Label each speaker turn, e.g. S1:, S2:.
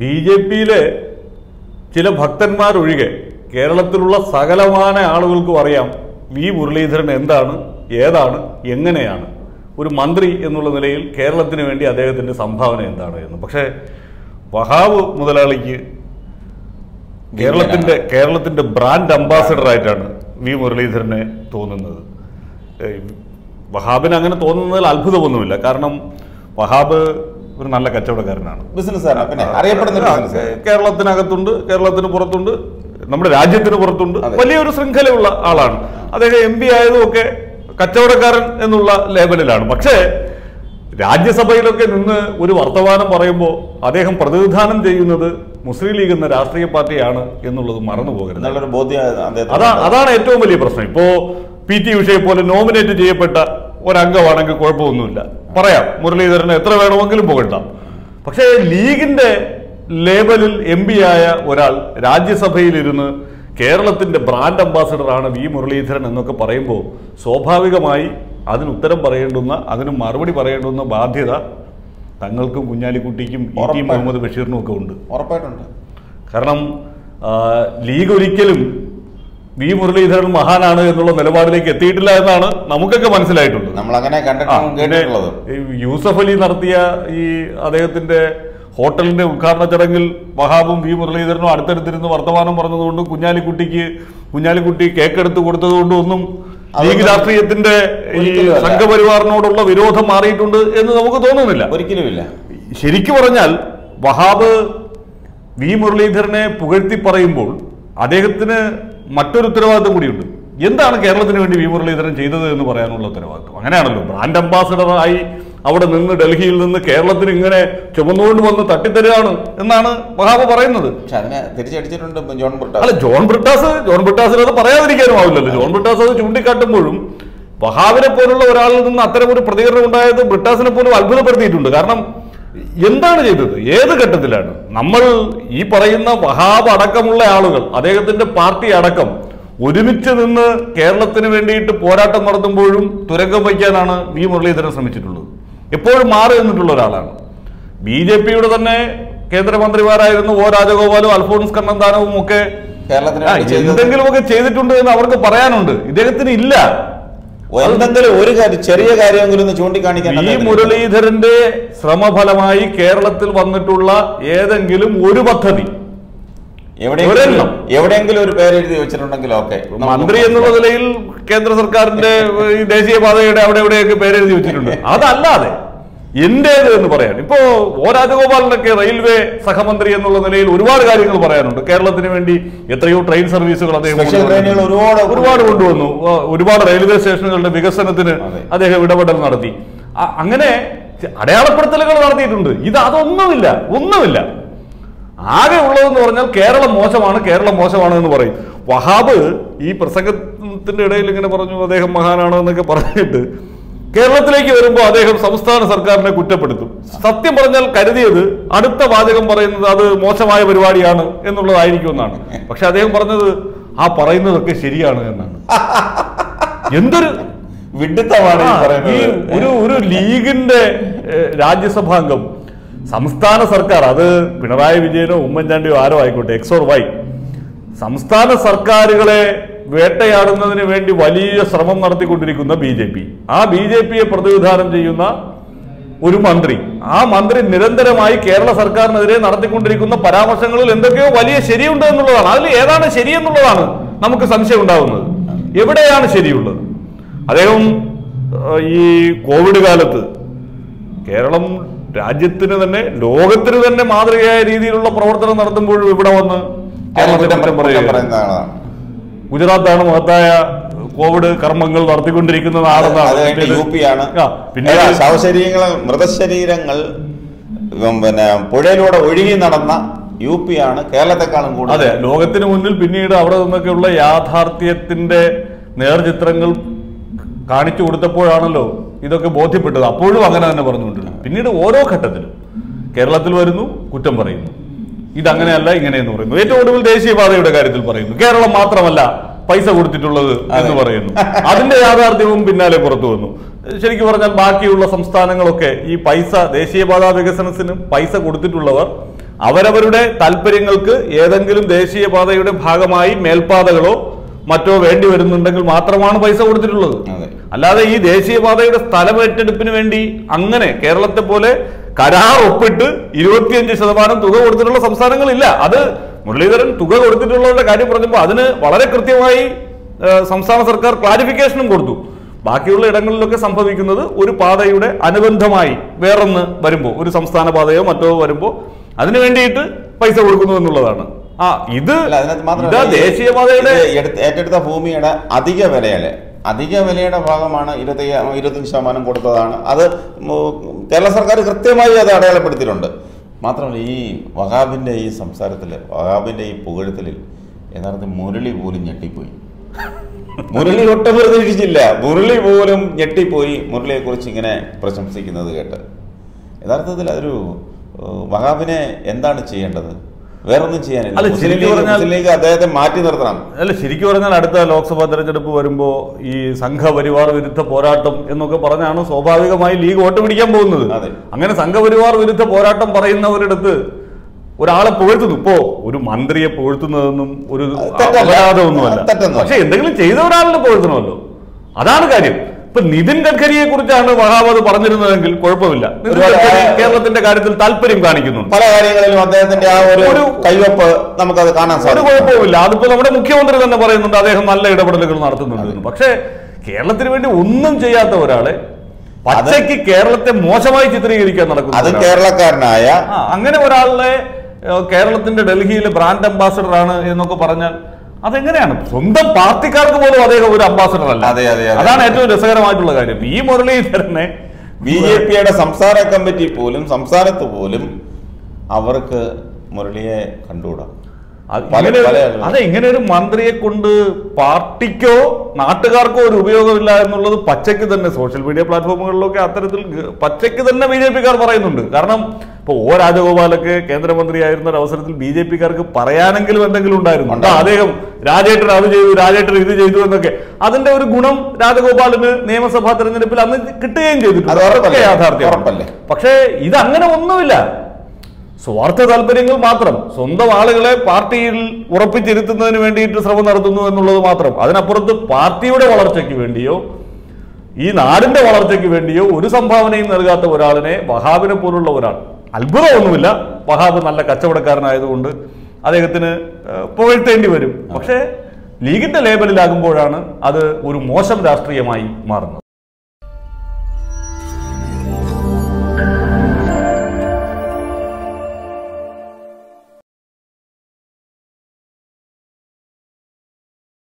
S1: B J പിയിലെ ചില ഭക്തന്മാരൊഴികെ കേരളത്തിലുള്ള സകലമാന ആളുകൾക്കും അറിയാം വി മുരളീധരൻ എന്താണ് ഏതാണ് എങ്ങനെയാണ്. ഒരു മന്ത്രി എന്നുള്ള നിലയിൽ കേരളത്തിന് വേണ്ടി അദ്ദേഹത്തിന്റെ സംഭാവന എന്താണ് എന്ന്. പക്ഷേ വഹാബ് മുതലാളിക്ക് കേരളത്തിന്റെ കേരളത്തിന്റെ ബ്രാൻഡ് അംബാസഡർ ആയിട്ടാണ് വി മുരളീധരനെ തോന്നുന്നത്. വഹാബിന് അങ്ങനെ തോന്നുന്നതിൽ അത്ഭുതമൊന്നുമില്ല. കാരണം വഹാബ് ഒരു നല്ല കച്ചവടക്കാരനാണ്.
S2: ബിസിനസ്സാണ് പിന്നെ അറിയപ്പെടുന്ന
S1: കേരളത്തിനകത്തുണ്ട് കേരളത്തിന് പുറത്തുണ്ട് നമ്മുടെ രാജ്യത്തിന് പുറത്തുണ്ട്. വലിയൊരു ശൃംഖലയുള്ള ആളാണ്. അദ്ദേഹം എം പി ആയതും ഒക്കെ കച്ചവടക്കാരൻ എന്നുള്ള ലേബലിലാണ്. പക്ഷേ രാജ്യസഭയിലൊക്കെ നിന്ന് ഒരു വർത്തമാനം പറയുമ്പോൾ അദ്ദേഹം പ്രതിനിധാനം ചെയ്യുന്നത് മുസ്ലിം ലീഗ് എന്ന രാഷ്ട്രീയ പാർട്ടിയാണ് എന്നുള്ളത് മറന്നു പോകരുത്. അതാണ് ഏറ്റവും വലിയ പ്രശ്നം. ഇപ്പോ പി ടി ഉഷയെ പോലെ നോമിനേറ്റ് ചെയ്യപ്പെട്ട ഒരംഗമാണെങ്കിൽ കുഴപ്പമൊന്നുമില്ല. പറയാം മുരളീധരന് എത്ര വേണമെങ്കിലും പുകഴ്ത്താം. പക്ഷേ ലീഗിന്റെ ലേബലിൽ എം പി ആയ ഒരാൾ രാജ്യസഭയിലിരുന്ന് കേരളത്തിന്റെ ബ്രാൻഡ് അംബാസഡർ ആണ് വി മുരളീധരൻ എന്നൊക്കെ പറയുമ്പോൾ സ്വാഭാവികമായി അതിന് ഉത്തരം പറയേണ്ടുന്ന അതിന് മറുപടി പറയേണ്ടുന്ന ബാധ്യത തങ്ങൾക്കും കുഞ്ഞാലിക്കുട്ടിക്കും മുഹമ്മദ് ബഷീറിനും ഒക്കെ ഉണ്ട്.
S2: ഉറപ്പായിട്ടുണ്ട്
S1: കാരണം ലീഗ് ഒരിക്കലും വി മുരളീധരൻ മഹാനാണ് എന്നുള്ള നിലപാടിലേക്ക് എത്തിയിട്ടില്ല എന്നാണ് നമുക്കൊക്കെ മനസ്സിലായിട്ടുള്ളത്
S2: നമ്മൾ അങ്ങനെ
S1: കണ്ടിട്ടുള്ളത് യൂസഫ് അലി നടത്തിയ ഈ അദ്ദേഹത്തിന്റെ ഹോട്ടലിന്റെ ഉദ്ഘാടന ചടങ്ങിൽ വഹാബും വി മുരളീധരനും അടുത്തടുത്തിരുന്ന് വർത്തമാനം പറഞ്ഞതുകൊണ്ടും കുഞ്ഞാലിക്കുട്ടിക്ക് കുഞ്ഞാലിക്കുട്ടി കേക്കെടുത്ത് കൊടുത്തതുകൊണ്ടും ഒന്നും ലീഗ് രാഷ്ട്രീയത്തിന്റെ ഈ. സംഘപരിവാറിനോടുള്ള വിരോധം മാറിയിട്ടുണ്ട് എന്ന് നമുക്ക് തോന്നുന്നില്ല.
S2: ഒരിക്കലുമില്ല.
S1: ശരിക്കു പറഞ്ഞാൽ വഹാബ് വി മുരളീധരനെ പുകഴ്ത്തി പറയുമ്പോൾ അദ്ദേഹത്തിന് മറ്റൊരു ഉത്തരവാദിത്വം കൂടിയുണ്ട്. എന്താണ് കേരളത്തിന് വേണ്ടി വി മുരളീധരൻ ചെയ്തത് എന്ന് പറയാനുള്ള ഉത്തരവാദിത്വം? അങ്ങനെയാണല്ലോ. ബ്രാൻഡ് അംബാസഡറായി അവിടെ നിന്ന് ഡൽഹിയിൽ നിന്ന് കേരളത്തിന് ഇങ്ങനെ ചുമന്നുകൊണ്ട് വന്ന് തട്ടിത്തരുകയാണ് എന്നാണ് മഹാബ് പറയുന്നത്.
S2: തിരിച്ചടിച്ചിട്ടുണ്ട് ജോൺ
S1: അല്ല ജോൺ ബ്രിട്ടാസ് ജോൺ ബ്രിട്ടാസിന് അത് പറയാതിരിക്കാനും ആവില്ലല്ലോ. ജോൺ ബ്രിട്ടാസ് അത് ചൂണ്ടിക്കാട്ടുമ്പോഴും വഹാബിനെ പോലുള്ള ഒരാളിൽ നിന്ന് അത്തരം ഒരു പ്രതികരണം ഉണ്ടായത് ബ്രിട്ടാസിനെ പോലും അത്ഭുതപ്പെടുത്തിയിട്ടുണ്ട്. കാരണം എന്താണ് ചെയ്തത്? ഏത് ഘട്ടത്തിലാണ്? നമ്മൾ ഈ പറയുന്ന വഹാബ് അടക്കമുള്ള ആളുകൾ അദ്ദേഹത്തിന്റെ പാർട്ടി അടക്കം ഒരുമിച്ച് നിന്ന് കേരളത്തിന് വേണ്ടിയിട്ട് പോരാട്ടം നടത്തുമ്പോഴും തുരങ്കം വയ്ക്കാനാണ് വി മുരളീധരൻ ശ്രമിച്ചിട്ടുള്ളത്. എപ്പോഴും മാറി നിന്നിട്ടുള്ള ഒരാളാണ്. ബി ജെ പിയുടെ തന്നെ കേന്ദ്രമന്ത്രിമാരായിരുന്നു ഒ രാജഗോപാലും അൽഫോൺസ് കണ്ണന്താനവും ഒക്കെ. എന്തെങ്കിലുമൊക്കെ ചെയ്തിട്ടുണ്ട് എന്ന് അവർക്ക് പറയാനുണ്ട്. ഇദ്ദേഹത്തിന് ഇല്ല.
S2: എന്തെങ്കിലും ഒരു കാര്യം ചെറിയ കാര്യമെങ്കിലും ഒന്ന് ചൂണ്ടിക്കാണിക്കാൻ
S1: ഈ മുരളീധരന്റെ ശ്രമഫലമായി കേരളത്തിൽ വന്നിട്ടുള്ള ഏതെങ്കിലും ഒരു പദ്ധതി
S2: എവിടെയെങ്കിലും ഒരു പേര് എഴുതി വെച്ചിട്ടുണ്ടെങ്കിൽ ഓക്കെ.
S1: മന്ത്രി എന്നുള്ള നിലയിൽ കേന്ദ്ര സർക്കാരിന്റെ ദേശീയപാതയുടെ അവിടെ എവിടെയൊക്കെ പേരെഴുതി വെച്ചിട്ടുണ്ട്? അതല്ലാതെ എന്റേത് എന്ന് പറയാൻ. ഇപ്പോ ഒ രാജഗോപാലിനൊക്കെ റെയിൽവേ സഹമന്ത്രി എന്നുള്ള നിലയിൽ ഒരുപാട് കാര്യങ്ങൾ പറയാനുണ്ട്. കേരളത്തിന് വേണ്ടി എത്രയോ ട്രെയിൻ സർവീസുകൾ അദ്ദേഹം
S2: ഒരുപാട്
S1: ഒരുപാട് കൊണ്ടുവന്നു. ഒരുപാട് റെയിൽവേ സ്റ്റേഷനുകളുടെ വികസനത്തിന് അദ്ദേഹം ഇടപെടൽ നടത്തി. അങ്ങനെ അടയാളപ്പെടുത്തലുകൾ നടത്തിയിട്ടുണ്ട്. ഇത് അതൊന്നുമില്ല. ഒന്നുമില്ല. ആകെ ഉള്ളതെന്ന് പറഞ്ഞാൽ കേരളം മോശമാണ് കേരളം മോശമാണ് എന്ന് പറയും. വഹാബ് ഈ പ്രസംഗത്തിന്റെ ഇടയിൽ ഇങ്ങനെ പറഞ്ഞു അദ്ദേഹം മഹാനാണ് എന്നൊക്കെ പറഞ്ഞിട്ട് കേരളത്തിലേക്ക് വരുമ്പോൾ അദ്ദേഹം സംസ്ഥാന സർക്കാരിനെ കുറ്റപ്പെടുത്തും. സത്യം പറഞ്ഞാൽ കരുതിയത് അടുത്ത വാചകം പറയുന്നത് അത് മോശമായ പരിപാടിയാണ് എന്നുള്ളതായിരിക്കും എന്നാണ്. പക്ഷെ അദ്ദേഹം പറഞ്ഞത് ആ പറയുന്നതൊക്കെ ശരിയാണ് എന്നാണ്. എന്തൊരു
S2: വിഡിത്തമാണ് ഈ
S1: ഒരു ഒരു ലീഗിന്റെ രാജ്യസഭാംഗം സംസ്ഥാന സർക്കാർ അത് പിണറായി വിജയനോ ഉമ്മൻചാണ്ടിയോ ആരോ ആയിക്കോട്ടെ എക്സ് ഓർ വൈ സംസ്ഥാന സർക്കാരുകളെ വേട്ടയാടുന്നതിന് വേണ്ടി വലിയ ശ്രമം നടത്തിക്കൊണ്ടിരിക്കുന്ന ബി ജെ പി. ആ ബി ജെ പിയെ പ്രതിനിധാനം ചെയ്യുന്ന ഒരു മന്ത്രി. ആ മന്ത്രി നിരന്തരമായി കേരള സർക്കാരിനെതിരെ നടത്തിക്കൊണ്ടിരിക്കുന്ന പരാമർശങ്ങളിൽ എന്തൊക്കെയോ വലിയ ശരിയുണ്ട് എന്നുള്ളതാണ്. അതിൽ ഏതാണ് ശരിയെന്നുള്ളതാണ് നമുക്ക് സംശയം ഉണ്ടാകുന്നത് എവിടെയാണ് ശരിയുള്ളത്? അദ്ദേഹം ഈ കോവിഡ് കാലത്ത് കേരളം രാജ്യത്തിന് തന്നെ ലോകത്തിന് തന്നെ മാതൃകയായ രീതിയിലുള്ള പ്രവർത്തനം നടത്തുമ്പോഴും ഇവിടെ വന്ന് കേരളത്തിന്റെ
S2: കുറ്റം
S1: പറയുക ഗുജറാത്താണ് മഹത്തായ കോവിഡ് കർമ്മങ്ങൾ നടത്തിക്കൊണ്ടിരിക്കുന്ന നാടെന്നാണ്
S2: യു പി ആണ്
S1: പിന്നെ
S2: ശവശരീരങ്ങൾ മൃതശരീരങ്ങൾ പിന്നെ പുഴയിലൂടെ ഒഴുകി നടന്ന യു പി ആണ് കേരളത്തെക്കാളും കൂടുതൽ.
S1: അതെ ലോകത്തിന് മുന്നിൽ പിന്നീട് അവിടെ നിന്നൊക്കെയുള്ള യാഥാർത്ഥ്യത്തിന്റെ നേർചിത്രങ്ങൾ കാണിച്ചു കൊടുത്തപ്പോഴാണല്ലോ ഇതൊക്കെ ബോധ്യപ്പെട്ടത്. അപ്പോഴും അങ്ങനെ തന്നെ പറഞ്ഞുകൊണ്ടിരുന്നു പിന്നീട് ഓരോ ഘട്ടത്തിലും കേരളത്തിൽ വരുന്നു കുറ്റം പറയുന്നു. ഇതങ്ങനെയല്ല ഇങ്ങനെയെന്ന് പറയുന്നു. ഏറ്റവും ഒടുവിൽ ദേശീയപാതയുടെ കാര്യത്തിൽ പറയുന്നു. കേരളം മാത്രമല്ല പൈസ കൊടുത്തിട്ടുള്ളത് എന്ന് പറയുന്നു. അതിന്റെ യാഥാർത്ഥ്യവും പിന്നാലെ പുറത്തു വന്നു. ശരിക്കും പറഞ്ഞാൽ ബാക്കിയുള്ള സംസ്ഥാനങ്ങളൊക്കെ ഈ പൈസ ദേശീയപാത വികസനത്തിന് പൈസ കൊടുത്തിട്ടുള്ളവർ അവരവരുടെ താല്പര്യങ്ങൾക്ക് ഏതെങ്കിലും ദേശീയപാതയുടെ ഭാഗമായി മേൽപ്പാതകളോ മറ്റോ വേണ്ടി വരുന്നുണ്ടെങ്കിൽ മാത്രമാണ് പൈസ കൊടുത്തിട്ടുള്ളത്. അല്ലാതെ ഈ ദേശീയപാതയുടെ സ്ഥലം ഏറ്റെടുപ്പിന് വേണ്ടി അങ്ങനെ കേരളത്തെ പോലെ കരാർ ഒപ്പിട്ട് ഇരുപത്തിയഞ്ച് ശതമാനം തുക കൊടുത്തിട്ടുള്ള സംസ്ഥാനങ്ങളില്ല. അത് മുരളീധരൻ തുക കൊടുത്തിട്ടുള്ളവരുടെ കാര്യം പറഞ്ഞപ്പോൾ അതിന് വളരെ കൃത്യമായി സംസ്ഥാന സർക്കാർ ക്ലാരിഫിക്കേഷനും കൊടുത്തു. ബാക്കിയുള്ള ഇടങ്ങളിലൊക്കെ സംഭവിക്കുന്നത് ഒരു പാതയുടെ അനുബന്ധമായി വേറൊന്ന് വരുമ്പോൾ ഒരു സംസ്ഥാന പാതയോ മറ്റോ വരുമ്പോൾ അതിനു വേണ്ടിയിട്ട് പൈസ കൊടുക്കുന്നു എന്നുള്ളതാണ്. ആ ഇത് ദേശീയപാതയുടെ
S2: ഏറ്റെടുത്ത ഭൂമിയുടെ അധിക വിലയല്ലേ? അധിക വിലയുടെ ഭാഗമാണ് ഇരുപത്തി ഇരുപത്തഞ്ച് ശതമാനം കൊടുത്തതാണ്. അത് കേരള സർക്കാർ കൃത്യമായി അത് അടയാളപ്പെടുത്തിയിട്ടുണ്ട്. മാത്രമല്ല ഈ വഹാബിന്റെ ഈ സംസാരത്തിൽ വഹാബിന്റെ ഈ പുകഴ്ത്തലിൽ യഥാർത്ഥത്തിൽ മുരളി പോലും ഞെട്ടിപ്പോയി. മുരളി ഒട്ടും പ്രതീക്ഷിച്ചില്ല മുരളി പോലും ഞെട്ടിപ്പോയി. മുരളിയെക്കുറിച്ച് ഇങ്ങനെ പ്രശംസിക്കുന്നത് കേട്ട്. യഥാർത്ഥത്തിൽ അതൊരു വഹാബിനെ എന്താണ് ചെയ്യേണ്ടത്? വേറൊന്നും ചെയ്യാനില്ല.
S1: അല്ല,
S2: മുസ്ലിം
S1: ശരിക്കും
S2: ലീഗ്
S1: പറഞ്ഞാൽ-
S2: ലീഗ് അദ്ദേഹത്തെ മാറ്റി നിർത്തണം.
S1: അല്ല ശരിക്കും പറഞ്ഞാൽ അടുത്ത ലോക്സഭാ തെരഞ്ഞെടുപ്പ് വരുമ്പോൾ ഈ സംഘപരിവാർ വിരുദ്ധ പോരാട്ടം എന്നൊക്കെ പറഞ്ഞാണ് സ്വാഭാവികമായി ലീഗ് വോട്ട് പിടിക്കാൻ പോകുന്നത്. അങ്ങനെ സംഘപരിവാർ വിരുദ്ധ പോരാട്ടം പറയുന്നവരിടത്ത് ഒരാളെ പുകഴ്ത്തുന്നു ഇപ്പോ ഒരു മന്ത്രിയെ പുകഴ്ത്തുന്നതെന്നും ഒരു. അപരാധമൊന്നുമല്ല. പക്ഷെ എന്തെങ്കിലും ചെയ്ത ഒരാളിനെ പുകഴ്ത്തണമല്ലോ അതാണ് കാര്യം. ഇപ്പൊ നിതിൻ ഗഡ്കരിയെ കുറിച്ചാണ് വഹാബ് പറഞ്ഞിരുന്നതെങ്കിൽ കുഴപ്പമില്ല. നിതിൻ
S2: ഒരുപാട്
S1: ഗഡ്കരി കേരളത്തിന്റെ കാര്യത്തിൽ താല്പര്യം കാണിക്കുന്നു.
S2: പല കാര്യങ്ങളിലും അദ്ദേഹത്തിന്റെ ആ ഒരു
S1: ഒരു-
S2: കൈവപ്പ് നമുക്കത് കാണാൻ
S1: ഒരു
S2: സാധിക്കും.
S1: കുഴപ്പമില്ല അതിപ്പോ നമ്മുടെ മുഖ്യമന്ത്രി തന്നെ പറയുന്നുണ്ട് അദ്ദേഹം നല്ല ഇടപെടലുകൾ നടത്തുന്നുണ്ട് പക്ഷെ പക്ഷേ കേരളത്തിന് വേണ്ടി ഒന്നും ചെയ്യാത്ത ഒരാളെ പച്ചയ്ക്ക് കേരളത്തെ മോശമായി ചിത്രീകരിക്കാൻ നടക്കുന്നു
S2: അത് കേരളക്കാരനായ
S1: അങ്ങനെ ഒരാളെ കേരളത്തിന്റെ ഡൽഹിയിലെ ബ്രാൻഡ് അംബാസഡർ ആണ് എന്നൊക്കെ പറഞ്ഞാൽ അതെങ്ങനെയാണ്? സ്വന്തം പാർട്ടിക്കാർക്ക് പോലും അദ്ദേഹം ഒരു അംബാസഡർ അല്ല.
S2: അതെ, അതെ, അതെ.
S1: അതാണ് ഏറ്റവും രസകരമായിട്ടുള്ള കാര്യം. ഈ മുരളീധരനെ
S2: ബി ജെ പിയുടെ സംസ്ഥാന കമ്മിറ്റി പോലും സംസ്ഥാനത്ത് പോലും അവർക്ക് മുരളിയെ കണ്ടുകൂടാ?
S1: അത് ഇങ്ങനെ ഒരു- മന്ത്രിയെ കൊണ്ട് പാർട്ടിക്കോ നാട്ടുകാർക്കോ ഒരു ഉപയോഗമില്ല എന്നുള്ളത് പച്ചയ്ക്ക് തന്നെ സോഷ്യൽ മീഡിയ പ്ലാറ്റ്ഫോമുകളിലൊക്കെ അത്തരത്തിൽ പച്ചയ്ക്ക് തന്നെ ബി ജെ പിക്കാർ പറയുന്നുണ്ട്. കാരണം ഇപ്പൊ ഓ രാജഗോപാലൊക്കെ കേന്ദ്രമന്ത്രിയായിരുന്ന ഒരു അവസരത്തിൽ ബി ജെ പിക്കാർക്ക് പറയാനെങ്കിലും എന്തെങ്കിലും ഉണ്ടായിരുന്നു. അദ്ദേഹം രാജേട്ടൻ അത് ചെയ്തു രാജേട്ടൻ ഇത് ചെയ്തു എന്നൊക്കെ. അതിന്റെ ഒരു ഗുണം രാജഗോപാലിന് നിയമസഭാ തെരഞ്ഞെടുപ്പിൽ അന്ന് കിട്ടുകയും ചെയ്തിട്ടുണ്ട്. യാഥാർത്ഥ്യം പക്ഷേ ഇത് അങ്ങനെ ഒന്നുമില്ല. സ്വാർത്ഥ താല്പര്യങ്ങൾ മാത്രം സ്വന്തം ആളുകളെ പാർട്ടിയിൽ ഉറപ്പിച്ചിരുത്തുന്നതിന് വേണ്ടിയിട്ട് ശ്രമം നടത്തുന്നു എന്നുള്ളത് മാത്രം അതിനപ്പുറത്ത് പാർട്ടിയുടെ വളർച്ചയ്ക്ക് വേണ്ടിയോ ഈ നാടിന്റെ വളർച്ചയ്ക്ക് വേണ്ടിയോ ഒരു സംഭാവനയും നൽകാത്ത ഒരാളിനെ വഹാബിനെ പോലുള്ള ഒരാൾ. അത്ഭുതമൊന്നുമില്ല. വഹാബ് നല്ല കച്ചവടക്കാരനായതുകൊണ്ട് അദ്ദേഹത്തിന് പുകഴ്ത്തേണ്ടി വരും. പക്ഷേ ലീഗിന്റെ ലേബലിലാകുമ്പോഴാണ് അത് ഒരു മോശം രാഷ്ട്രീയമായി മാറുന്നത്.